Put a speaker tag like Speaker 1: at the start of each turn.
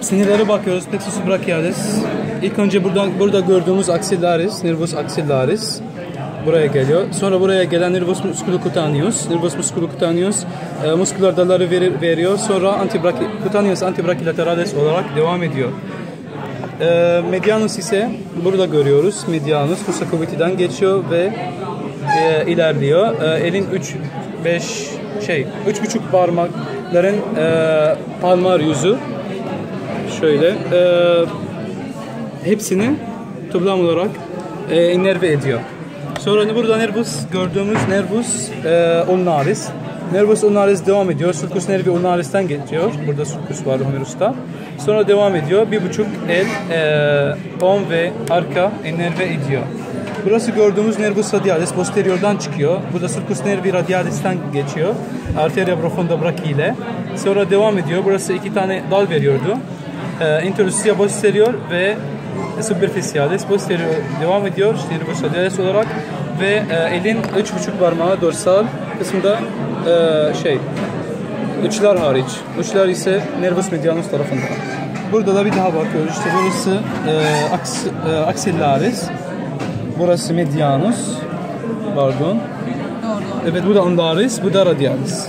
Speaker 1: Sinirlere bakıyoruz. Plexus brachialis. İlk önce buradan burada gördüğümüz axillaris, nervus axillaris buraya geliyor. Sonra buraya gelen nervus musculocutaneus, nervus musculocutaneus e, musküler dalları verir, veriyor. Sonra antibraki, cutaneus antibrachilateralis olarak devam ediyor. E, medianus ise burada görüyoruz. Medianus fossa cavite'den geçiyor ve e, ilerliyor. E, elin 3 5 şey 3,5 parmakların e, palmar yüzü şöyle e, hepsini toplam olarak e, innerve ediyor. Sonra burada nervus gördüğümüz nervus e, ulnaris. Nervus ulnaris devam ediyor. Sulcus nervi ulnaris'ten geçiyor. Burada sulcus var humerus'ta. Sonra devam ediyor. Bir buçuk el e, ön ve arka innerve ediyor. Burası gördüğümüz nervus radialis posteriordan çıkıyor. Burada sulcus nervi radialis'ten geçiyor. Arteria profunda brachii ile. Sonra devam ediyor. Burası iki tane dal veriyordu. E, posterior ve superficialis posterior devam ediyor. İşte nervus radialis olarak ve e, elin üç buçuk parmağı dorsal kısmında e, şey uçlar hariç. Uçlar ise nervus medianus tarafında. Burada da bir daha bakıyoruz. İşte burası e, aks, e, axillaris. Burası medianus. Pardon.
Speaker 2: Doğru.
Speaker 1: Evet bu da andaris, bu da radialis.